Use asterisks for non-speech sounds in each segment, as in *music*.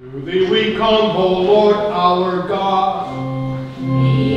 To thee we come, O Lord our God.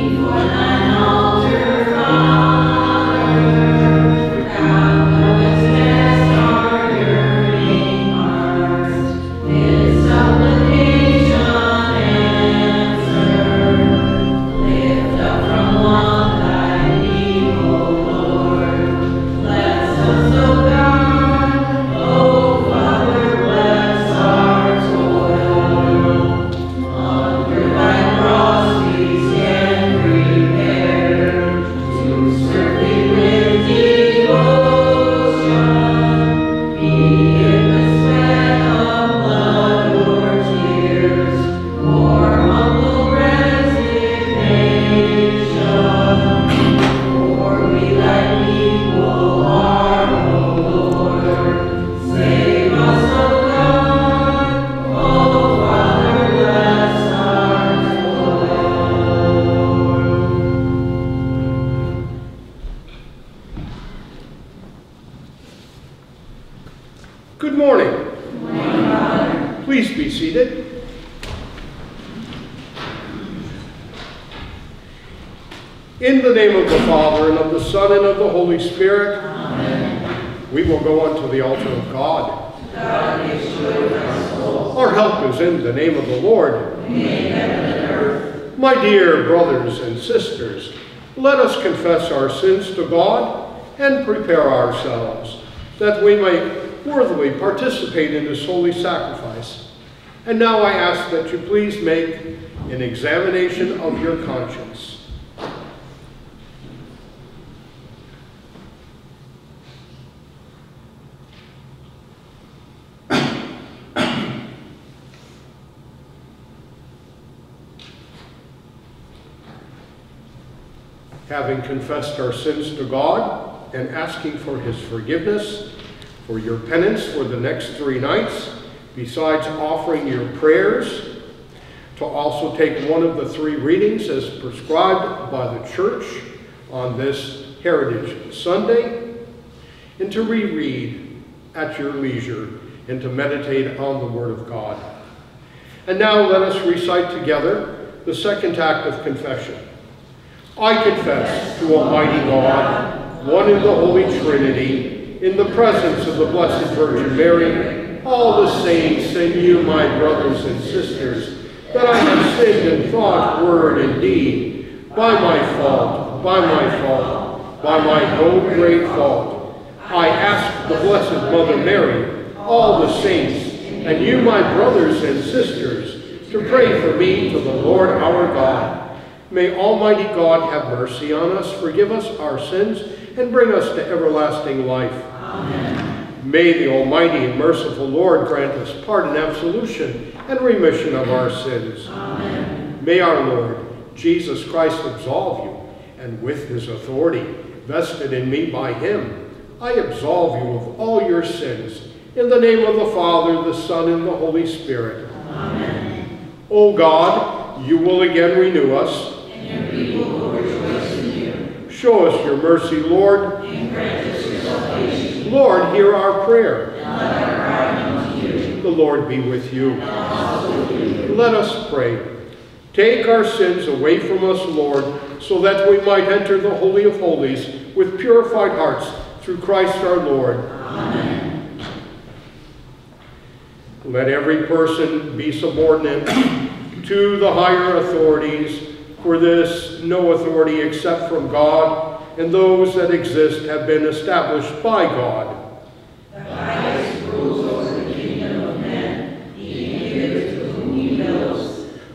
And now I ask that you please make an examination of your conscience. having confessed our sins to God and asking for his forgiveness for your penance for the next three nights, besides offering your prayers, to also take one of the three readings as prescribed by the church on this Heritage Sunday, and to reread at your leisure and to meditate on the Word of God. And now let us recite together the second act of confession. I confess to Almighty God, one in the Holy Trinity, in the presence of the Blessed Virgin Mary, all the saints, and you, my brothers and sisters, that I have sinned in thought, word, and deed, by my fault, by my fault, by my no great fault. I ask the Blessed Mother Mary, all the saints, and you, my brothers and sisters, to pray for me to the Lord our God. May Almighty God have mercy on us, forgive us our sins, and bring us to everlasting life. Amen. May the Almighty and merciful Lord grant us pardon, absolution, and remission of our sins. Amen. May our Lord Jesus Christ absolve you, and with his authority vested in me by him, I absolve you of all your sins. In the name of the Father, the Son, and the Holy Spirit. Amen. O God, you will again renew us. And your people will rejoice in you. Show us your mercy, Lord. And grant us. Lord, hear our prayer. And let our cry come to you. The Lord be with you. With you. Let us pray. Take our sins away from us, Lord, so that we might enter the Holy of Holies with purified hearts through Christ our Lord. Amen. Let every person be subordinate to the higher authorities, for this no authority except from God, and those that exist have been established by God.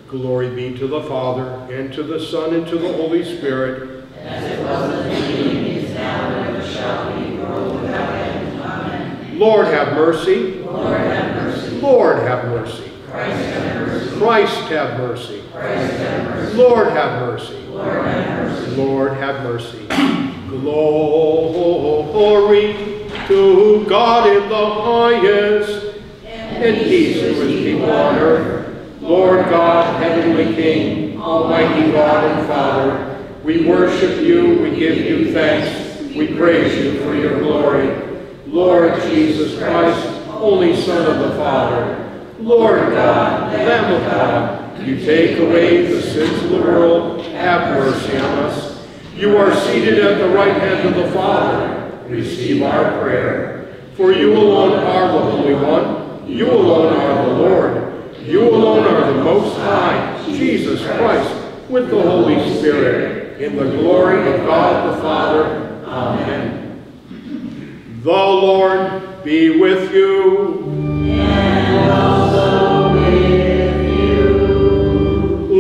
Glory be to the Father, and to the Son, and to the Holy Spirit, As it was in the beginning, is now, and ever shall be, world without end. Amen. Lord have mercy. Lord have mercy. Lord have mercy. Christ have mercy. Christ have mercy. Christ have mercy. Lord have mercy. Lord have mercy. Glory to God in the highest, and peace with people on earth. Lord God, heavenly King, almighty God and Father, we worship you, we give you thanks, we praise you for your glory. Lord Jesus Christ, only Son of the Father, Lord God, Lamb of God, you take away the sins of the world, have mercy on us. You are seated at the right hand of the Father. Receive our prayer. For you alone are the Holy One. You alone are the Lord. You alone are the Most High, Jesus Christ, with the Holy Spirit, in the glory of God the Father. Amen. The Lord be with you. And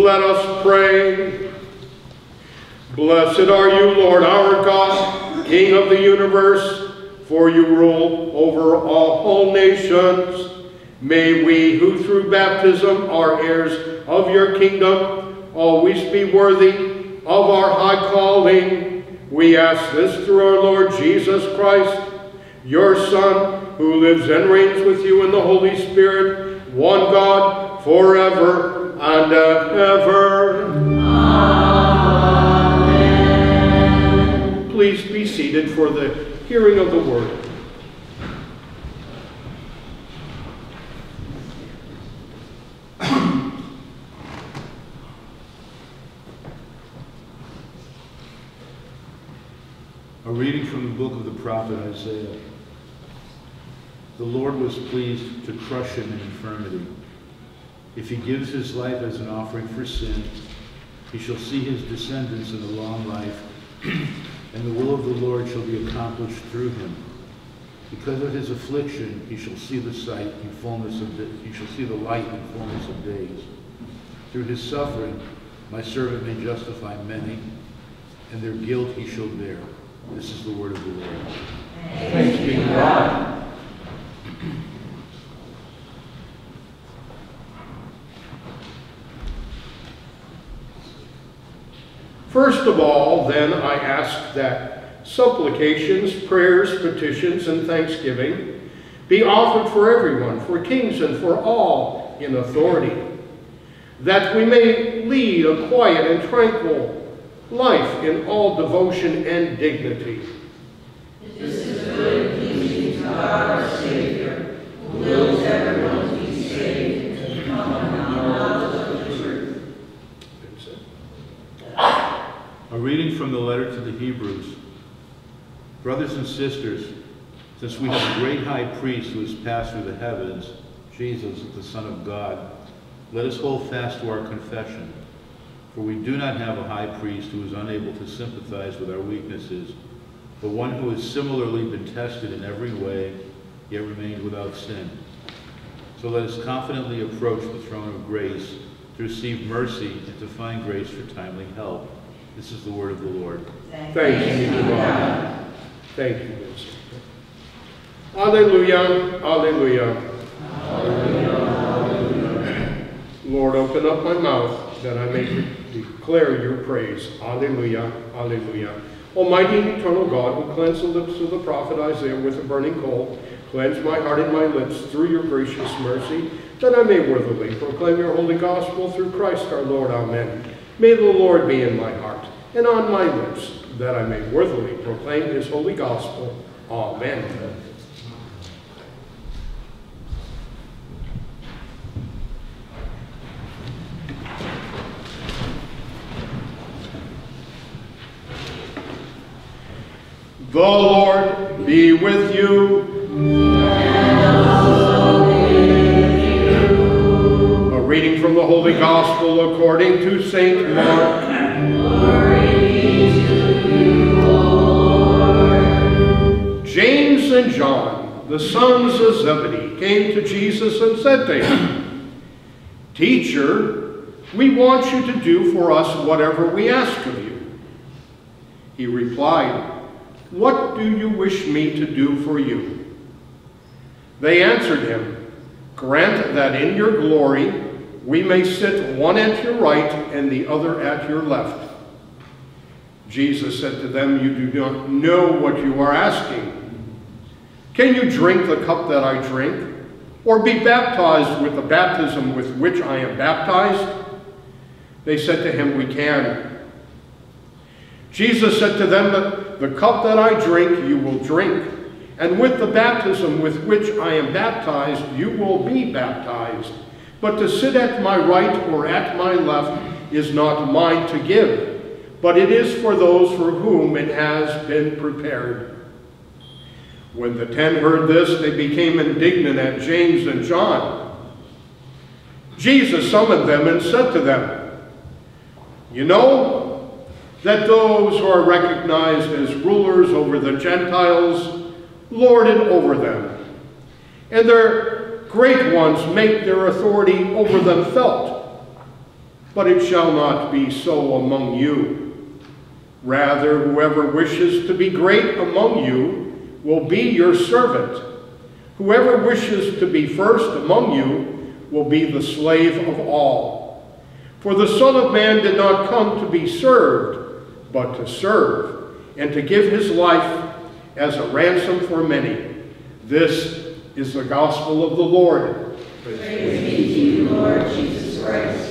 Let us pray. Blessed are you, Lord our God, King of the universe, for you rule over all, all nations. May we, who through baptism are heirs of your kingdom, always be worthy of our high calling. We ask this through our Lord Jesus Christ, your Son, who lives and reigns with you in the Holy Spirit, one God, forever and ever. Amen. Please be seated for the hearing of the word. *clears throat* A reading from the book of the prophet Isaiah. The Lord was pleased to crush him in infirmity. If he gives his life as an offering for sin, he shall see his descendants in a long life, *clears throat* and the will of the Lord shall be accomplished through him. Because of his affliction, he shall see the sight in fullness of he shall see the light in fullness of days. Through his suffering, my servant may justify many, and their guilt he shall bear. This is the word of the Lord. Thanks be to God. First of all, then, I ask that supplications, prayers, petitions, and thanksgiving be offered for everyone, for kings and for all in authority, that we may lead a quiet and tranquil life in all devotion and dignity. Hebrews. Brothers and sisters, since we have a great high priest who has passed through the heavens, Jesus, the Son of God, let us hold fast to our confession. For we do not have a high priest who is unable to sympathize with our weaknesses, but one who has similarly been tested in every way, yet remained without sin. So let us confidently approach the throne of grace to receive mercy and to find grace for timely help. This is the word of the Lord. Thanks be to God. Thank you, Vincent. Alleluia, alleluia. Lord, open up my mouth that I may declare your praise. Alleluia, alleluia. Almighty and eternal God, who cleansed the lips of the prophet Isaiah with a burning coal, cleanse my heart and my lips through your gracious mercy, that I may worthily proclaim your holy gospel through Christ our Lord. Amen. May the Lord be in my heart and on my lips, that I may worthily proclaim his holy gospel. Amen. The Lord be with you. Reading from the Holy Gospel according to St. Mark. James and John, the sons of Zebedee, came to Jesus and said to him, Teacher, we want you to do for us whatever we ask of you. He replied, What do you wish me to do for you? They answered him, Grant that in your glory we may sit one at your right and the other at your left. Jesus said to them, You do not know what you are asking. Can you drink the cup that I drink, or be baptized with the baptism with which I am baptized? They said to him, We can. Jesus said to them, The cup that I drink you will drink, and with the baptism with which I am baptized you will be baptized. But to sit at my right or at my left is not mine to give, but it is for those for whom it has been prepared. When the ten heard this, they became indignant at James and John. Jesus summoned them and said to them, You know that those who are recognized as rulers over the Gentiles lord it over them, and their great ones make their authority over them felt. But it shall not be so among you. Rather, whoever wishes to be great among you will be your servant. Whoever wishes to be first among you will be the slave of all. For the Son of Man did not come to be served, but to serve, and to give his life as a ransom for many. This is the gospel of the Lord. Praise be to you, Lord Jesus Christ.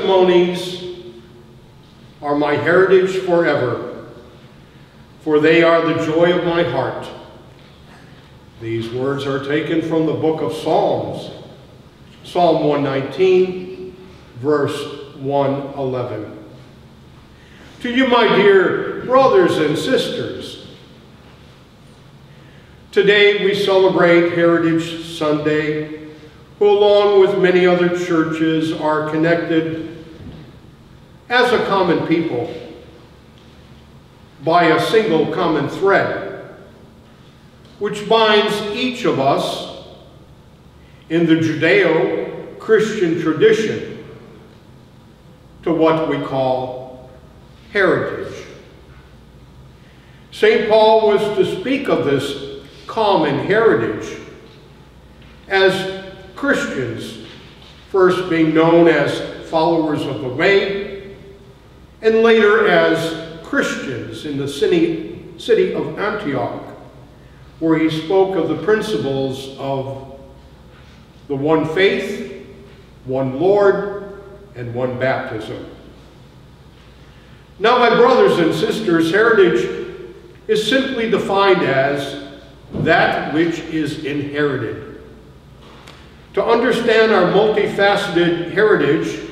Testimonies are my heritage forever, for they are the joy of my heart. These words are taken from the book of Psalms, Psalm 119, verse 111. To you, my dear brothers and sisters, today we celebrate Heritage Sunday, who along with many other churches are connected as a common people by a single common thread, which binds each of us in the Judeo-Christian tradition to what we call heritage. St. Paul was to speak of this common heritage as Christians, first being known as followers of the way, and later as Christians in the city, city of Antioch, where he spoke of the principles of the one faith, one Lord, and one baptism. Now, my brothers and sisters, heritage is simply defined as that which is inherited. To understand our multifaceted heritage,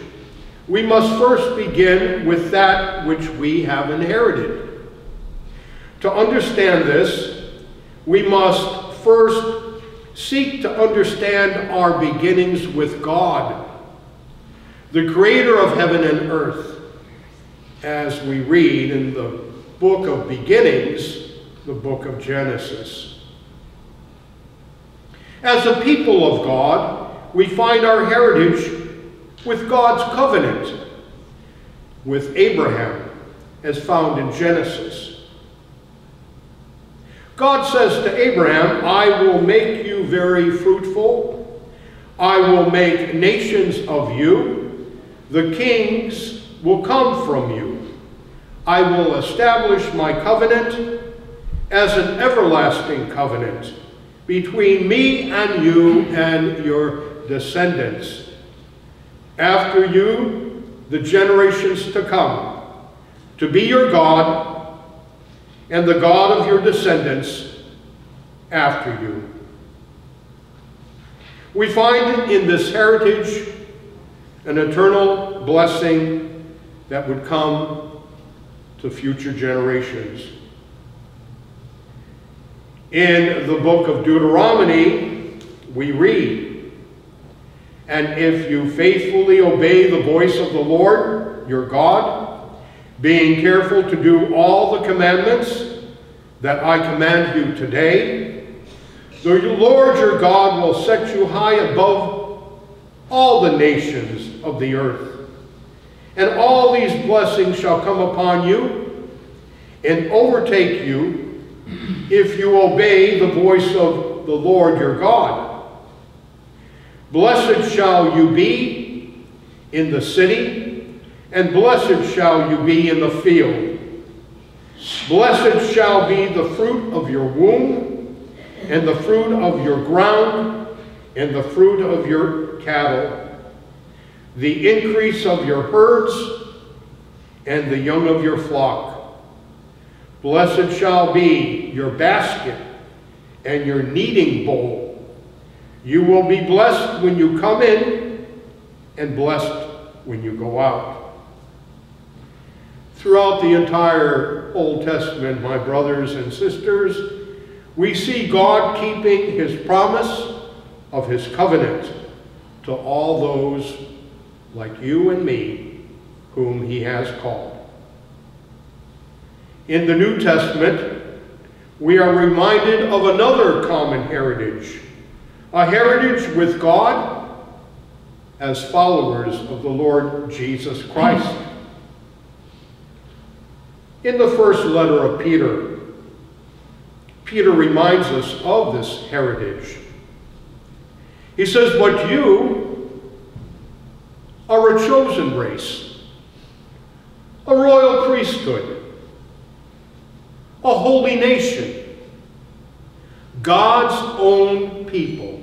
we must first begin with that which we have inherited. To understand this, we must first seek to understand our beginnings with God, the creator of heaven and earth, as we read in the book of beginnings, the book of Genesis. As a people of God, we find our heritage with God's covenant with Abraham, as found in Genesis. God says to Abraham, I will make you very fruitful. I will make nations of you. The kings will come from you. I will establish my covenant as an everlasting covenant between me and you and your descendants. After you, the generations to come, to be your God and the God of your descendants after you. We find in this heritage an eternal blessing that would come to future generations. In the book of Deuteronomy, we read, And if you faithfully obey the voice of the Lord your God, being careful to do all the commandments that I command you today, the Lord your God will set you high above all the nations of the earth. And all these blessings shall come upon you and overtake you if you obey the voice of the Lord your God. Blessed shall you be in the city, and blessed shall you be in the field. Blessed shall be the fruit of your womb, and the fruit of your ground, and the fruit of your cattle, the increase of your herds, and the young of your flock. Blessed shall be your basket and your kneading bowl. You will be blessed when you come in, and blessed when you go out. Throughout the entire Old Testament, my brothers and sisters, we see God keeping his promise of his covenant to all those like you and me whom he has called. In the New Testament, we are reminded of another common heritage, a heritage with God as followers of the Lord Jesus Christ. In the first letter of Peter, Peter reminds us of this heritage. He says, But you are a chosen race, a royal priesthood, a holy nation, God's own people,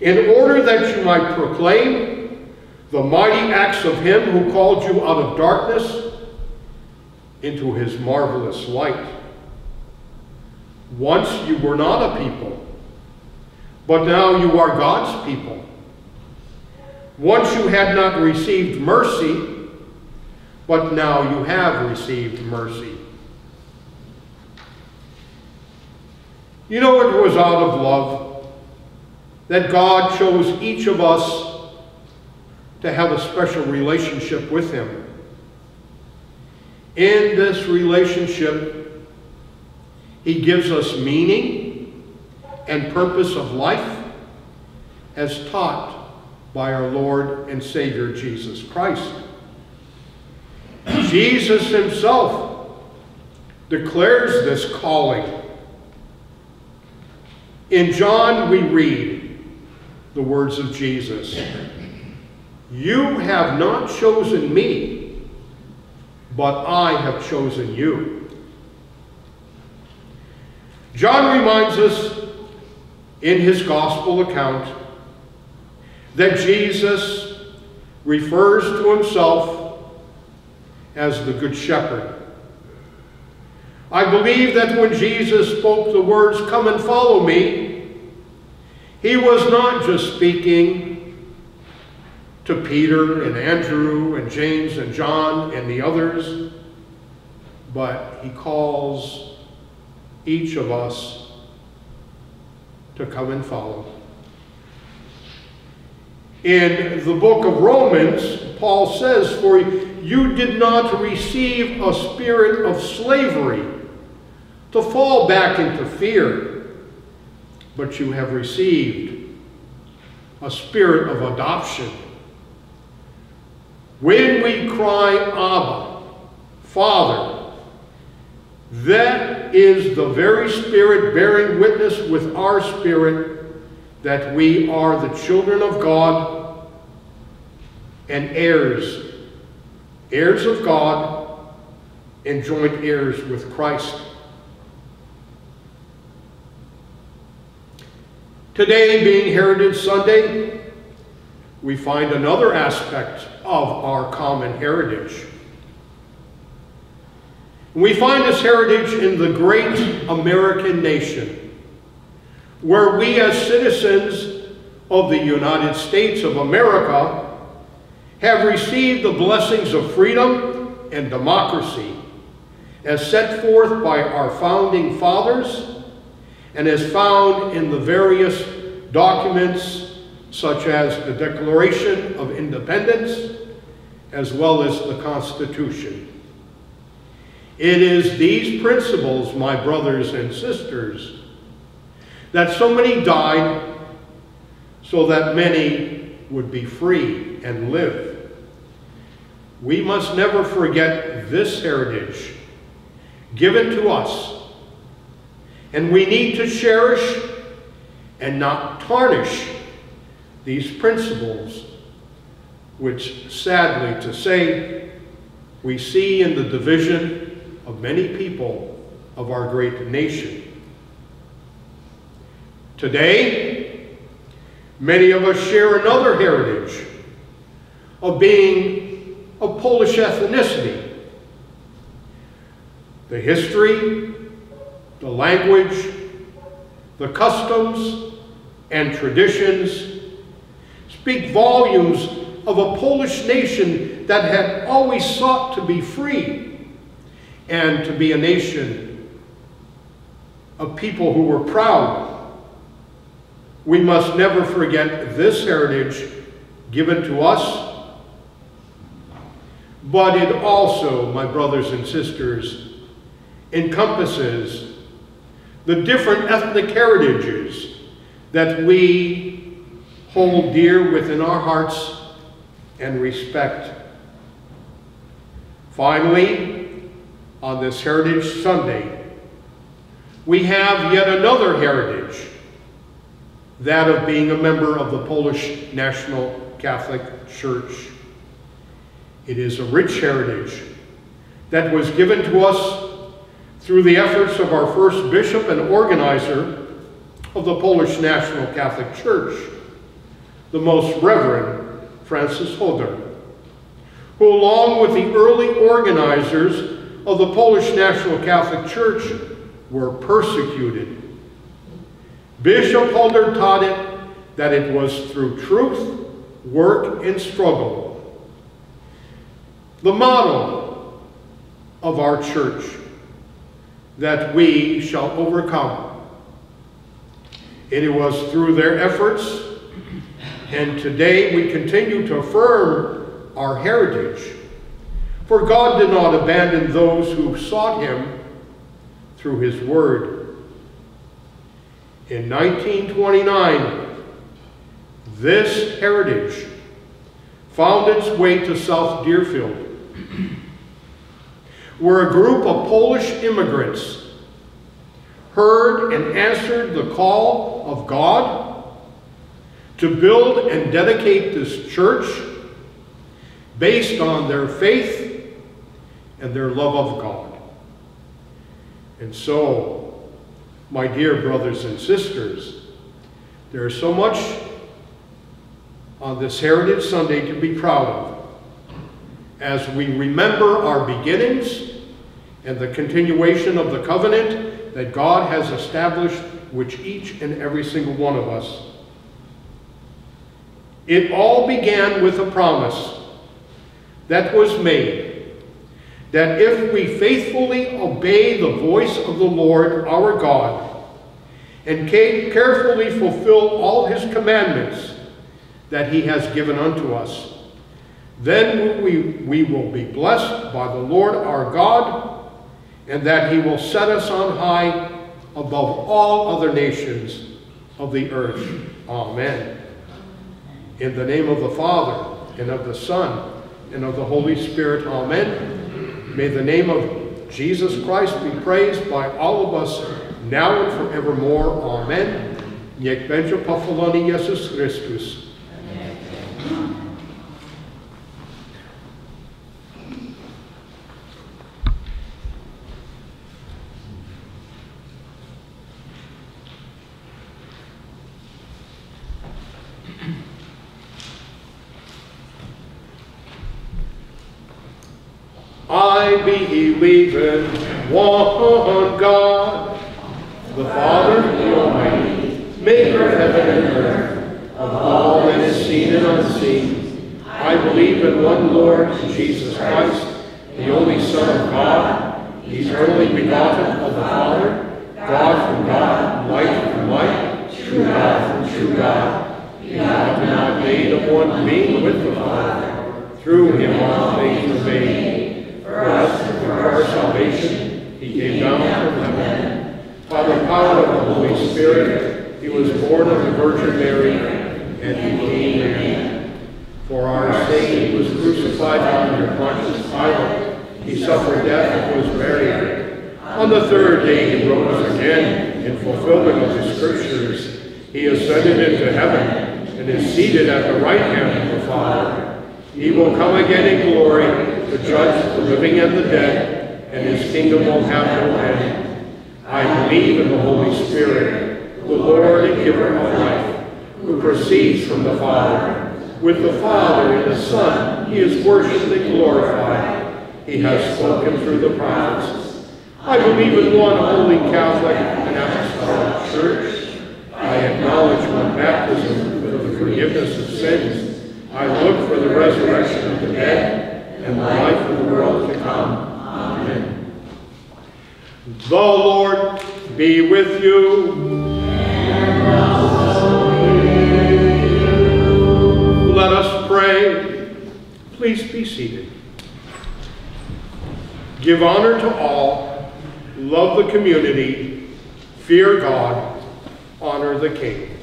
in order that you might proclaim the mighty acts of him who called you out of darkness into his marvelous light. Once you were not a people, but now you are God's people. Once you had not received mercy, but now you have received mercy. You know, it was out of love that God chose each of us to have a special relationship with Him. In this relationship, He gives us meaning and purpose of life as taught by our Lord and Savior Jesus Christ. Jesus Himself declares this calling. In John, we read the words of Jesus You have not chosen me, but I have chosen you. John reminds us in his gospel account that Jesus refers to himself as the Good Shepherd. I believe that when Jesus spoke the words, Come and follow me, he was not just speaking to Peter and Andrew and James and John and the others, but he calls each of us to come and follow. In the book of Romans, Paul says, For you did not receive a spirit of slavery to fall back into fear, but you have received a spirit of adoption. When we cry, Abba, Father, that is the very Spirit bearing witness with our spirit that we are the children of God and heirs, heirs of God and joint heirs with Christ. Today, being Heritage Sunday, we find another aspect of our common heritage. We find this heritage in the great American nation, where we as citizens of the United States of America have received the blessings of freedom and democracy as set forth by our founding fathers and as found in the various documents such as the Declaration of Independence as well as the Constitution. It is these principles, my brothers and sisters, that so many died so that many would be free and live. We must never forget this heritage given to us, and we need to cherish and not tarnish these principles, which sadly to say, we see in the division of many people of our great nation. Today, many of us share another heritage of being of Polish ethnicity. The history, the language, the customs, and traditions. Speak volumes of a Polish nation that had always sought to be free and to be a nation of people who were proud. We must never forget this heritage given to us, but it also, my brothers and sisters, encompasses the different ethnic heritages that we hold dear within our hearts and respect. Finally, on this Heritage Sunday, we have yet another heritage that of being a member of the Polish National Catholic Church. It is a rich heritage that was given to us through the efforts of our first bishop and organizer of the Polish National Catholic Church, the Most Reverend Francis Hodur, who along with the early organizers of the Polish National Catholic Church were persecuted Bishop Hodur taught it that it was through truth, work, and struggle. The model of our church that we shall overcome. It was through their efforts, and today we continue to affirm our heritage. For God did not abandon those who sought him through his word. In 1929, this heritage found its way to South Deerfield, where a group of Polish immigrants heard and answered the call of God to build and dedicate this church based on their faith and their love of God. And so, my dear brothers and sisters, there is so much on this Heritage Sunday to be proud of as we remember our beginnings and the continuation of the covenant that God has established with each and every single one of us. It all began with a promise that was made that if we faithfully obey the voice of the Lord our God and carefully fulfill all his commandments that he has given unto us, then we, we will be blessed by the Lord our God, and that he will set us on high above all other nations of the earth. Amen. In the name of the Father, and of the Son, and of the Holy Spirit. Amen. May the name of Jesus Christ be praised by all of us now and forevermore. Amen. Niech będzie pochwalony Jezus Chrystus. I believe in one God, the Father, the Almighty, maker of heaven and earth, of all that is seen and unseen. I believe in one Lord, Jesus Christ, the only Son of God, eternally begotten of the Father, God from God, light from light, true God from true God, begotten not made of one being with the Father. Through him all things were made. For us and for our salvation, he came down from heaven. By the power of the Holy Spirit, he was born of the Virgin Mary, and became man. For our sake he was crucified under Pontius Pilate. He suffered death and was buried. On the third day he rose again in fulfillment of the Scriptures. He ascended into heaven and is seated at the right hand of the Father. He will come again in glory to judge the living and the dead, and his kingdom will have no end. I believe in the Holy Spirit, the Lord and giver of life, who proceeds from the Father. With the Father and the Son, he is worshipped and glorified. He has spoken through the prophets. I believe in one holy Catholic and apostolic church. I acknowledge one baptism for the forgiveness of sins. I look for the resurrection of the dead and the life of the world to come. Amen. The Lord be with you. Let us. Please be seated. Give honor to all, love the community, fear God, honor the King.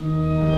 Pray, my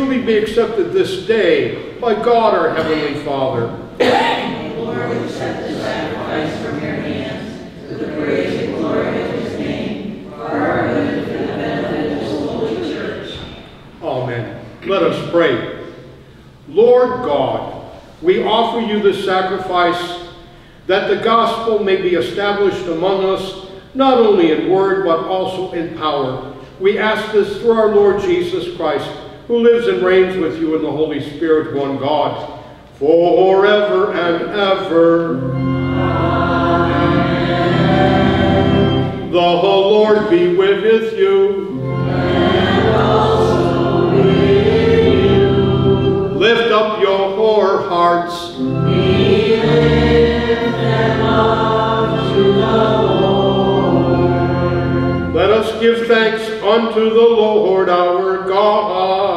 truly be accepted this day by God our Heavenly Father. Glory his name, for our good and for the benefit of. Amen. Let us pray. Lord God, we offer you this sacrifice that the gospel may be established among us, not only in word, but also in power. We ask this through our Lord Jesus Christ, who lives and reigns with you in the Holy Spirit, one God, forever and ever. The Lord be with you. And also with you. Lift up your poor hearts. Let us give thanks unto the Lord our God.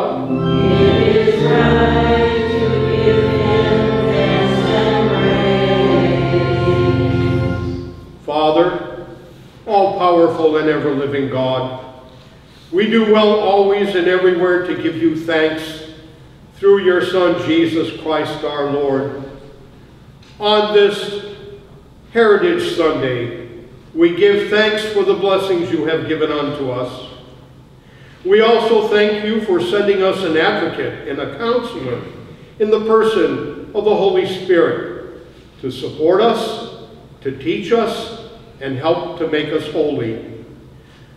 Father, all powerful and ever living God, we do well always and everywhere to give you thanks through your Son Jesus Christ our Lord. On this Heritage Sunday, we give thanks for the blessings you have given unto us. We also thank you for sending us an advocate and a counselor in the person of the Holy Spirit to support us, to teach us, and help to make us holy.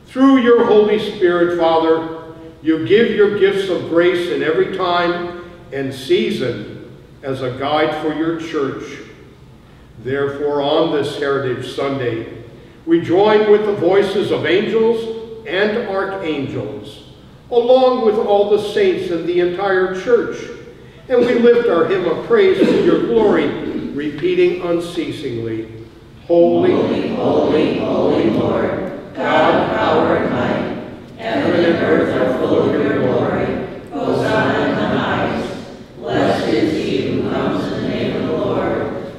Through your Holy Spirit, Father, you give your gifts of grace in every time and season as a guide for your church. Therefore, on this Heritage Sunday, we join with the voices of angels and archangels, along with all the saints and the entire church, and we lift our hymn of praise to your glory, repeating unceasingly, Holy, Holy, holy, holy Lord, God of power and might, heaven and earth are full of your glory. Hosanna in the highest. Blessed is he who comes in the name of the Lord.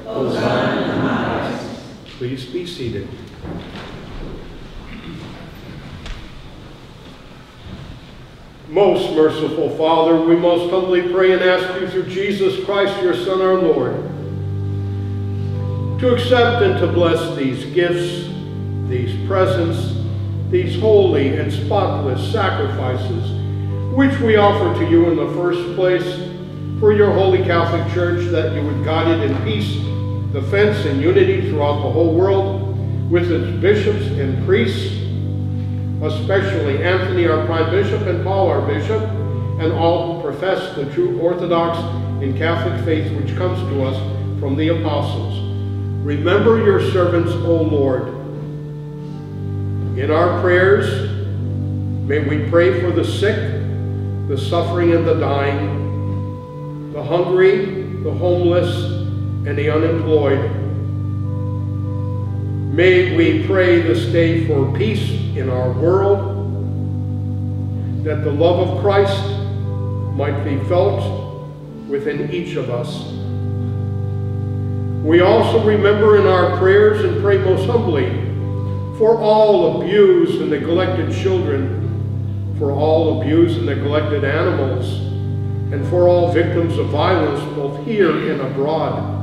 Hosanna in the highest. Please be seated. Most merciful Father, we most humbly pray and ask you through Jesus Christ, your Son, our Lord, to accept and to bless these gifts, these presents, these holy and spotless sacrifices, which we offer to you in the first place for your holy Catholic Church, that you would guide it in peace, defense, and unity throughout the whole world, with its bishops and priests, especially Anthony, our Prime Bishop, and Paul, our Bishop, and all who profess the true Orthodox and Catholic faith which comes to us from the apostles. Remember your servants, O Lord. In our prayers, may we pray for the sick, the suffering and the dying, the hungry, the homeless, and the unemployed. May we pray this day for peace in our world, that the love of Christ might be felt within each of us. We also remember in our prayers and pray most humbly for all abused and neglected children, for all abused and neglected animals, and for all victims of violence both here and abroad.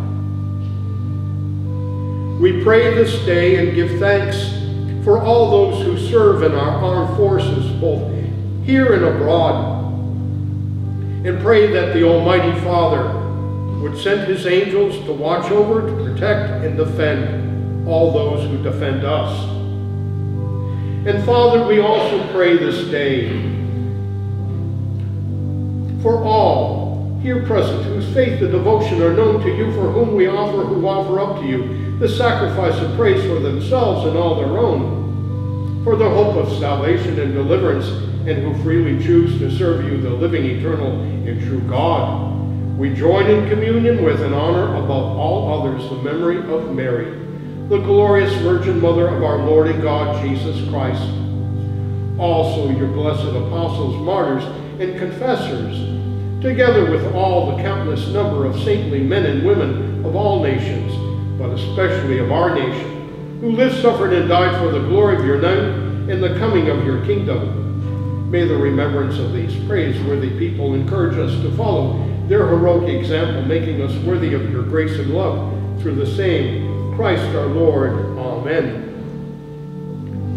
We pray this day and give thanks for all those who serve in our armed forces, both here and abroad, and pray that the Almighty Father would send his angels to watch over, to protect, and defend all those who defend us. And Father, we also pray this day for all here present whose faith and devotion are known to you, for whom we offer, who offer up to you the sacrifice of praise for themselves and all their own, for the hope of salvation and deliverance, and who freely choose to serve you, the living, eternal, and true God. We join in communion with and honor above all others the memory of Mary, the glorious Virgin Mother of our Lord and God Jesus Christ. Also your blessed apostles, martyrs, and confessors, together with all the countless number of saintly men and women of all nations, but especially of our nation, who lived, suffered, and died for the glory of your name and the coming of your kingdom. May the remembrance of these praiseworthy people encourage us to follow their heroic example, making us worthy of your grace and love through the same Christ our Lord. Amen.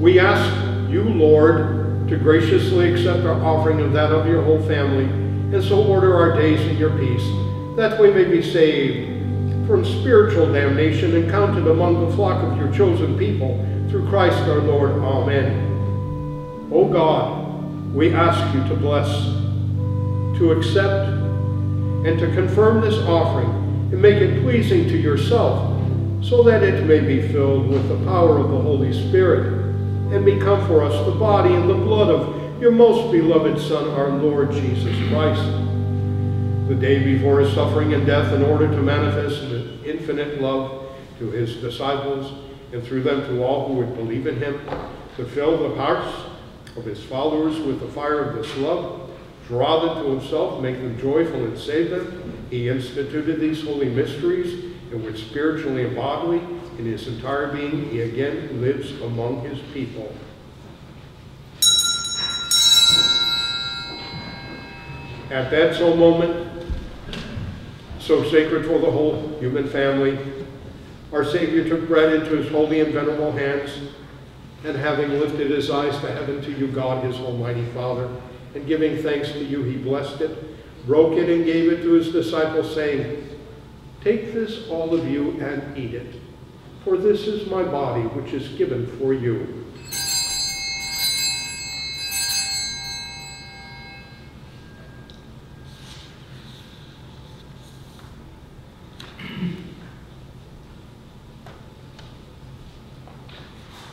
We ask you, Lord, to graciously accept our offering of that of your whole family, and so order our days in your peace, that we may be saved from spiritual damnation and counted among the flock of your chosen people, through Christ our Lord. Amen. O God, we ask you to bless, to accept, and to confirm this offering and make it pleasing to yourself, so that it may be filled with the power of the Holy Spirit and become for us the body and the blood of your most beloved Son, our Lord Jesus Christ. The day before his suffering and death, in order to manifest infinite love to his disciples and through them to all who would believe in him, to fill the hearts of his followers with the fire of this love, draw them to himself, make them joyful, and save them, he instituted these holy mysteries in which spiritually and bodily in his entire being, he again lives among his people. At that so moment, so sacred for the whole human family, our Savior took bread into his holy and venerable hands, and having lifted his eyes to heaven to you, God, his almighty Father, and giving thanks to you, he blessed it, broke it, and gave it to his disciples, saying, Take this, all of you, and eat it for this is my body, which is given for you.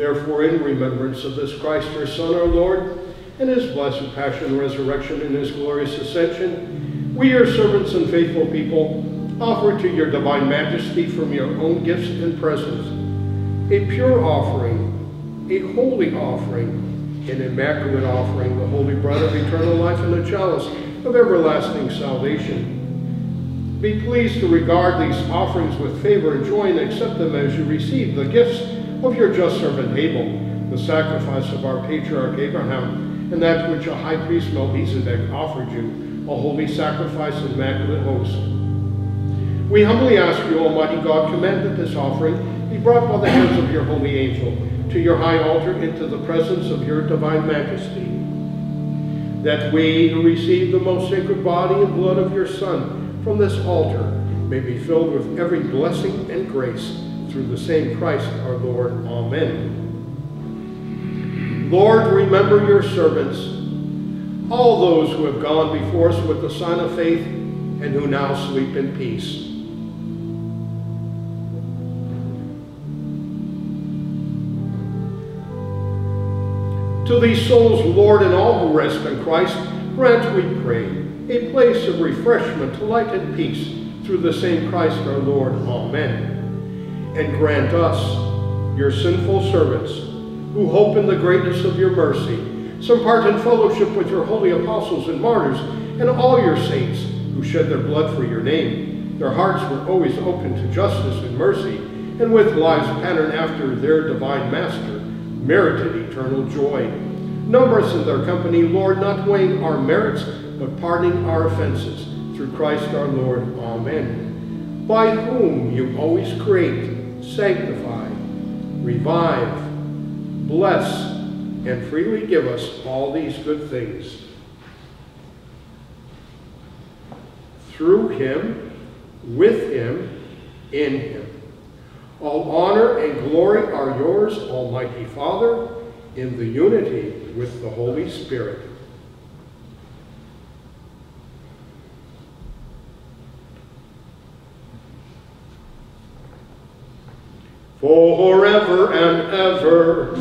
Therefore, in remembrance of this Christ, our Son, our Lord, and his blessed passion, resurrection, and his glorious ascension, we, your servants and faithful people, offer to your divine majesty from your own gifts and presents a pure offering, a holy offering, an immaculate offering, the holy bread of eternal life and the chalice of everlasting salvation. Be pleased to regard these offerings with favor and joy and accept them as you receive the gifts of your just servant Abel, the sacrifice of our patriarch Abraham, and that which a high priest Melchizedek offered you, a holy sacrifice and immaculate host. We humbly ask you, Almighty God, command that this offering be brought by the hands of your holy angel to your high altar into the presence of your divine majesty, that we who receive the most sacred body and blood of your Son from this altar may be filled with every blessing and grace through the same Christ our Lord. Amen. Lord, remember your servants, all those who have gone before us with the sign of faith and who now sleep in peace. To these souls, Lord, and all who rest in Christ, grant, we pray, a place of refreshment, light, and peace through the same Christ our Lord. Amen and grant us, your sinful servants, who hope in the greatness of your mercy, some part in fellowship with your holy apostles and martyrs, and all your saints who shed their blood for your name. Their hearts were always open to justice and mercy, and with lives patterned after their divine master, merited eternal joy. Number us in their company, Lord, not weighing our merits, but pardoning our offenses. Through Christ our Lord. Amen. By whom you always create sanctify, revive, bless, and freely give us all these good things. Through him, with him, in him. All honor and glory are yours, Almighty Father, in the unity with the Holy Spirit. Forever and ever. ever.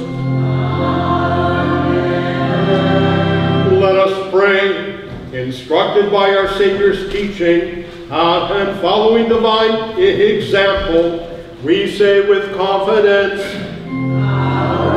Let us pray, instructed by our Savior's teaching uh, and following divine example, we say with confidence, Please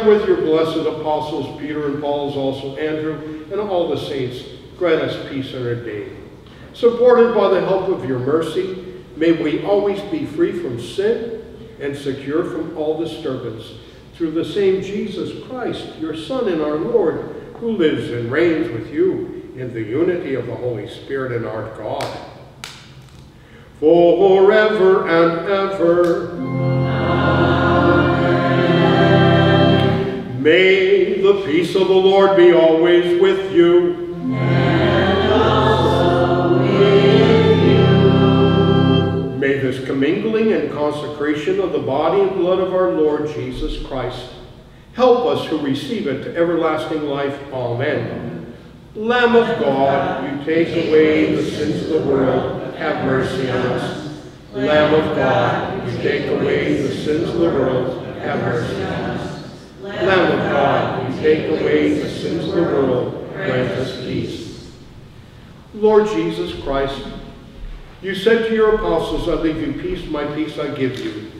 together with your blessed apostles, Peter and Paul, also Andrew, and all the saints, grant us peace in our day. Supported by the help of your mercy, may we always be free from sin and secure from all disturbance through the same Jesus Christ, your Son and our Lord, who lives and reigns with you in the unity of the Holy Spirit and our God. Forever and ever. May the peace of the Lord be always with you. And also with you. May this commingling and consecration of the body and blood of our Lord Jesus Christ help us who receive it to everlasting life. Amen. Lamb of God, you take away the sins of the world, have mercy on us. Lamb of God, you take away the sins of the world, have mercy on us. Lamb of God, you take away the sins of the world, grant us peace. Lord Jesus Christ, you said to your apostles, I leave you peace, my peace I give you.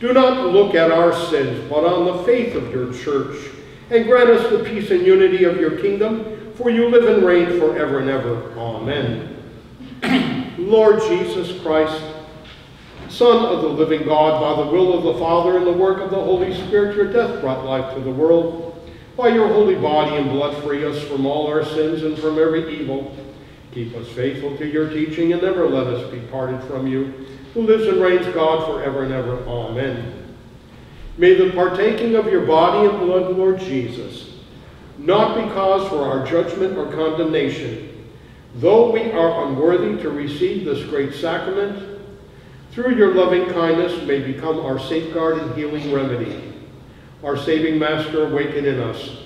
Do not look at our sins, but on the faith of your church, and grant us the peace and unity of your kingdom, for you live and reign forever and ever. Amen. *clears throat* Lord Jesus Christ, Son of the living God, by the will of the Father and the work of the Holy Spirit, your death brought life to the world. By your holy body and blood, free us from all our sins and from every evil. Keep us faithful to your teaching and never let us be parted from you, who lives and reigns God forever and ever. Amen. May the partaking of your body and blood, Lord Jesus, not be cause for our judgment or condemnation, though we are unworthy to receive this great sacrament, through your loving kindness may become our safeguard and healing remedy. Our saving Master, awaken in us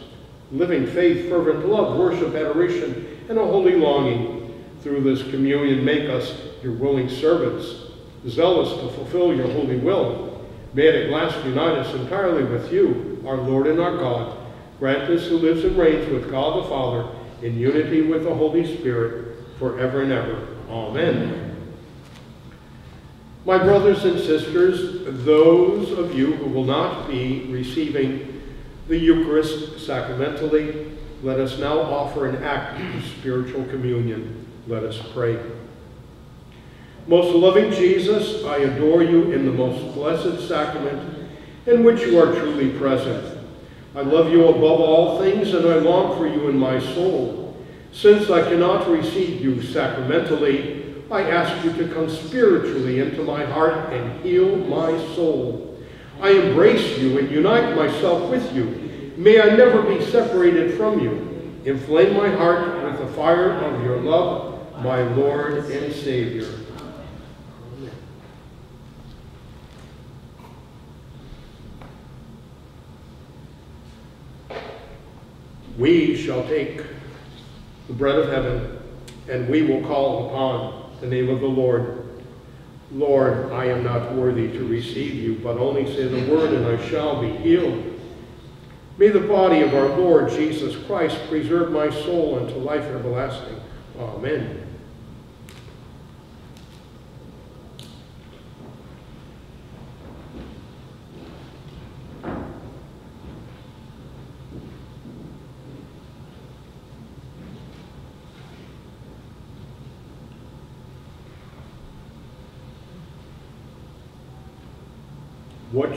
living faith, fervent love, worship, adoration, and a holy longing. Through this communion, make us your willing servants, zealous to fulfill your holy will. May it at last unite us entirely with you, our Lord and our God. Grant this who lives and reigns with God the Father in unity with the Holy Spirit forever and ever. Amen. My brothers and sisters, those of you who will not be receiving the Eucharist sacramentally, let us now offer an act of spiritual communion. Let us pray. Most loving Jesus, I adore you in the most blessed sacrament in which you are truly present. I love you above all things and I long for you in my soul. Since I cannot receive you sacramentally, I ask you to come spiritually into my heart and heal my soul. I embrace you and unite myself with you. May I never be separated from you. Inflame my heart with the fire of your love, my Lord and Savior. We shall take the bread of heaven, and we will call upon the name of the Lord. Lord, I am not worthy to receive you, but only say the word, and I shall be healed. May the body of our Lord Jesus Christ preserve my soul unto life everlasting. Amen. What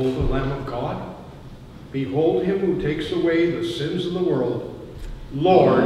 Behold the Lamb of God. Behold him who takes away the sins of the world. Lord,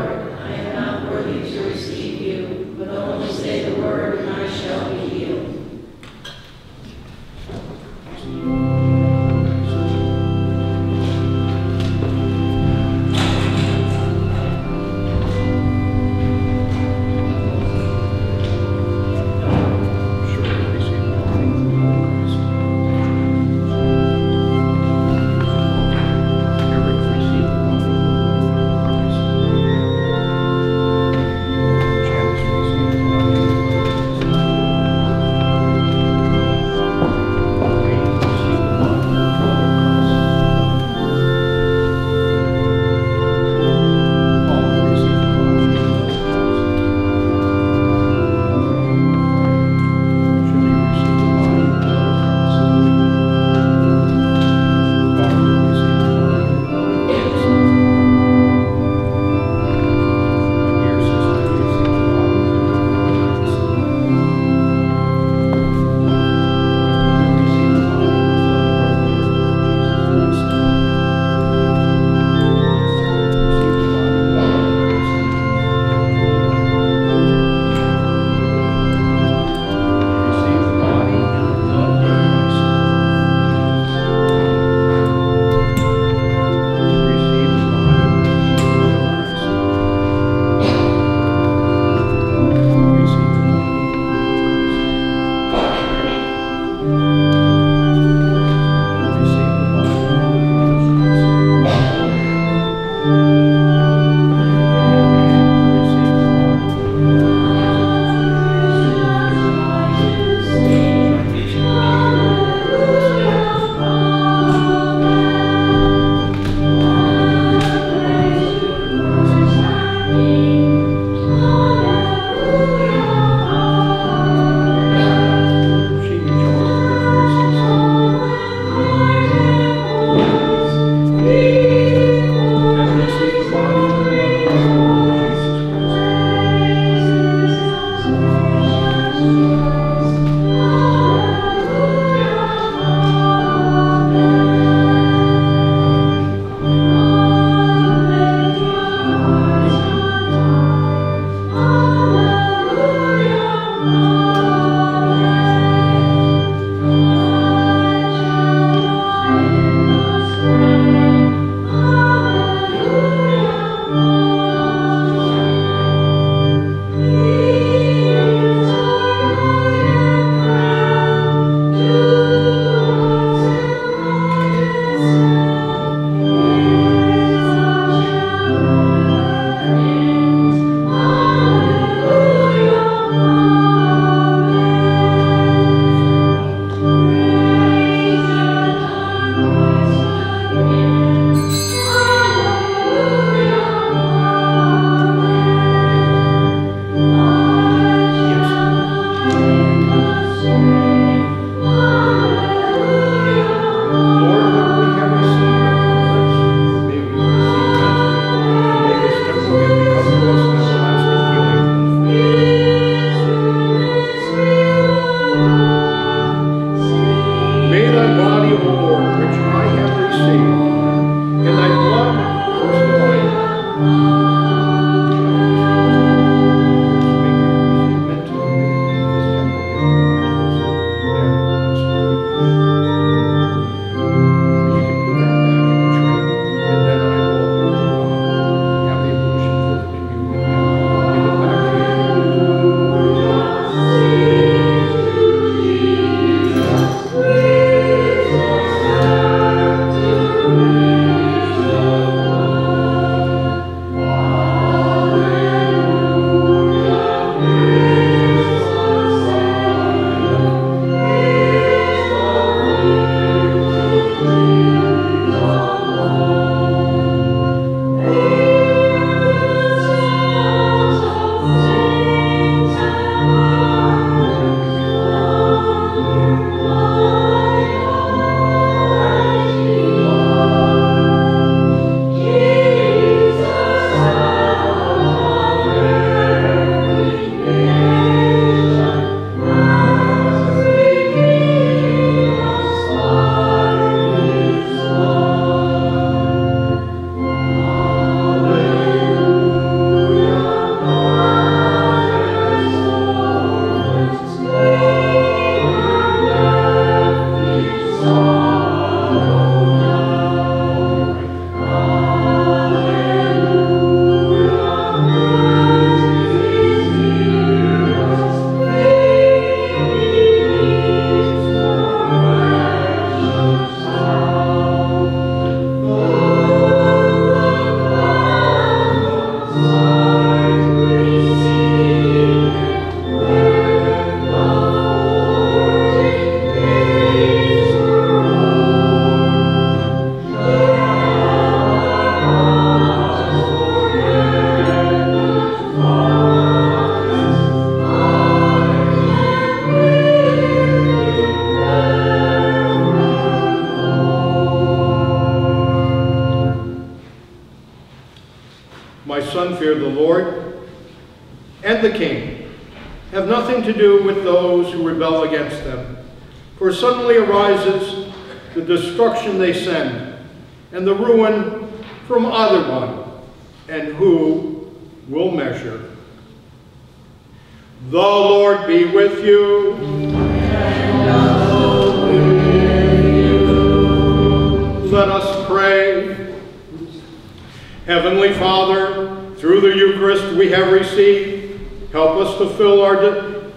help us to fill our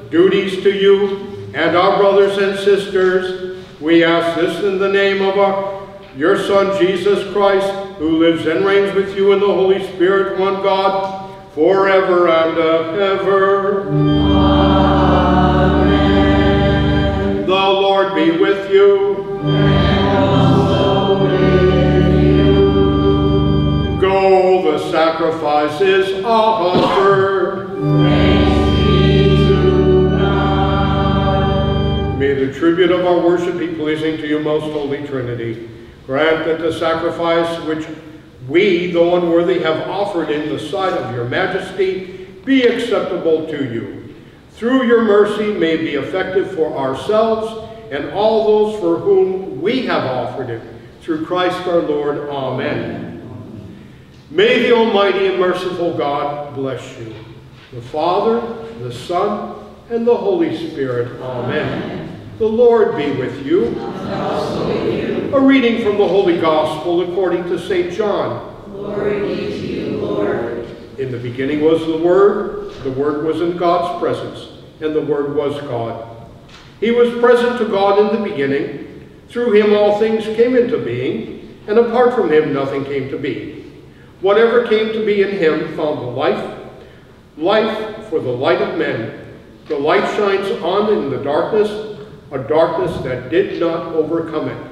duties to you and our brothers and sisters. We ask this in the name of our, your Son, Jesus Christ, who lives and reigns with you in the Holy Spirit, one God, forever and ever. Amen. The Lord be with you. And also with you. Go, the sacrifice is offered. The tribute of our worship be pleasing to you, most holy Trinity. Grant that the sacrifice which we, though unworthy, have offered in the sight of your majesty, be acceptable to you. Through your mercy may be effective for ourselves and all those for whom we have offered it. Through Christ our Lord. Amen. May the Almighty and merciful God bless you, the Father, the Son, and the Holy Spirit. Amen. The Lord be with you. With you. A reading from the Holy Gospel according to St. John. Glory be to you, Lord. In the beginning was the Word, the Word was in God's presence, and the Word was God. He was present to God in the beginning. Through him all things came into being, and apart from him nothing came to be. Whatever came to be in him found the life, life for the light of men. The light shines on in the darkness, a darkness that did not overcome it.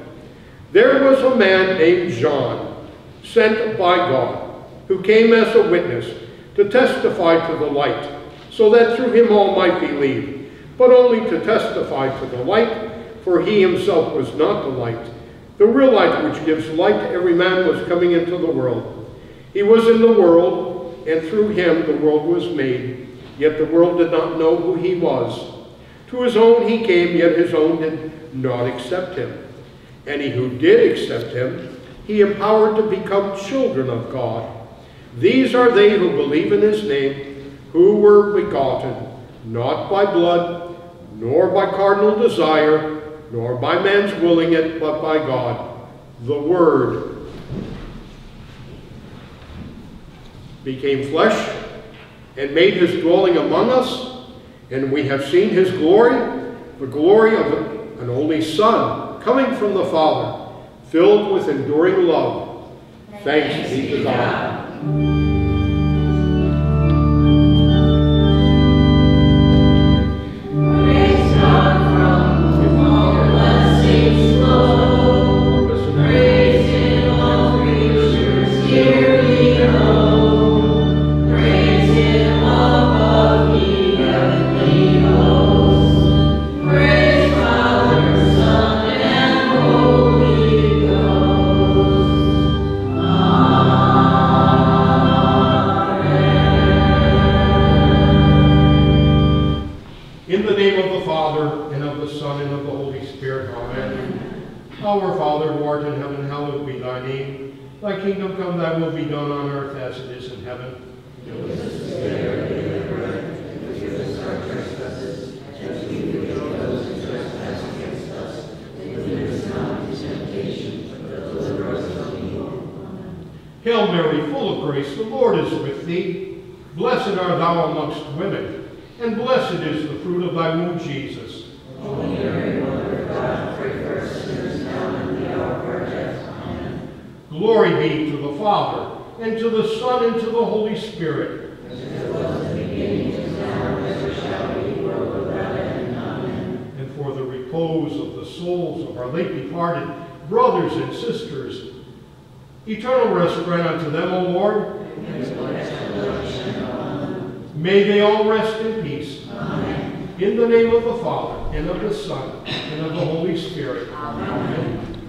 There was a man named John, sent by God, who came as a witness to testify to the light, so that through him all might believe, but only to testify to the light, for he himself was not the light. The real light which gives light to every man was coming into the world. He was in the world, and through him the world was made, yet the world did not know who he was. To his own he came, yet his own did not accept him. Any who did accept him, he empowered to become children of God. These are they who believe in his name, who were begotten, not by blood, nor by carnal desire, nor by man's willing it, but by God. The Word became flesh and made his dwelling among us, and we have seen his glory, the glory of an only Son, coming from the Father, filled with enduring love. Thanks be to God. Blessed art thou amongst women, and blessed is the fruit of thy womb, Jesus. Glory be to the Father, and to the Son, and to the Holy Spirit. And for the repose of the souls of our late departed brothers and sisters, eternal rest grant unto them, O Lord. May they all rest in peace. In the name of the Father, and of the Son, and of the Holy Spirit. Amen.